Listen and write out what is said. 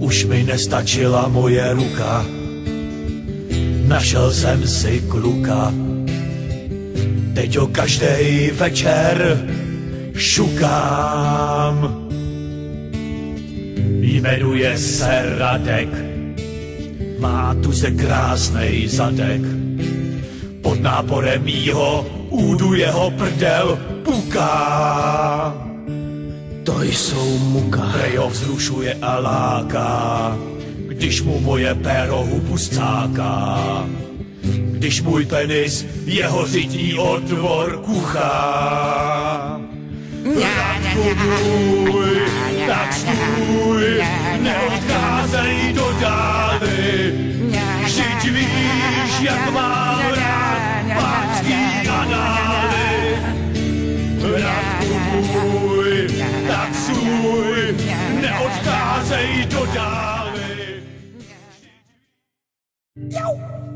Už mi nestačila moje ruka, našel jsem si kluka. Teď ho každý večer šukám. Jmenuje se Radek, má tu se krásnej zadek. Pod náporem mýho údu jeho prdel puká. To jsou muka. Prej ho vzrušuje a láká, když mu moje péro hubu scáká. Když můj penis jeho řití otvor kuchá. Radku můj, tak stůj, neodcházej do dály. Vždyť víš, jak mám Můj, tak stůj, neodcházej do. Jau.